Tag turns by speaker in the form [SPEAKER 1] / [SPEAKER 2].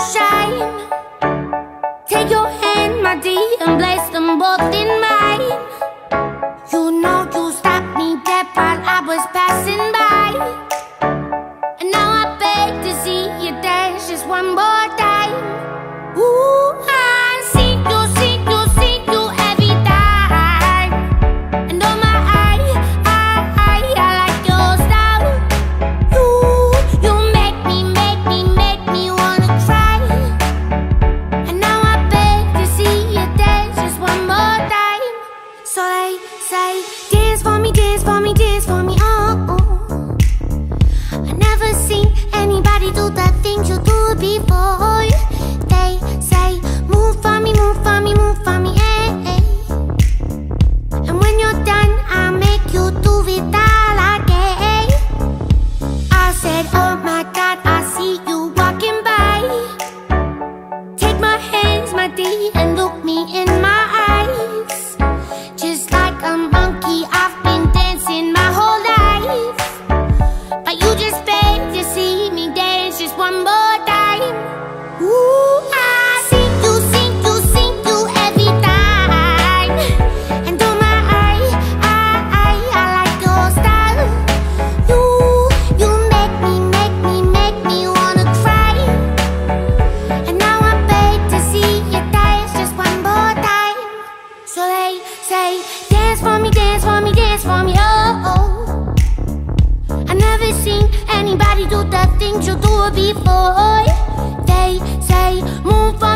[SPEAKER 1] shine. Take your hand, my dear, and bless them both. hands, my day and look me in my eyes. say, say, dance for me, dance for me, dance for me, oh, oh. I never seen anybody do the things you do before. They say, move on.